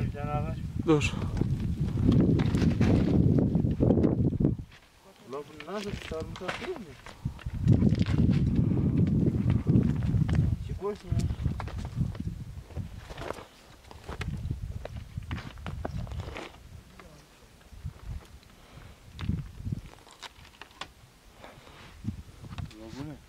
güzel canavar. Dur. Ulan bu nasıl sarımsak değil mi? Чего с ним? Лагуна?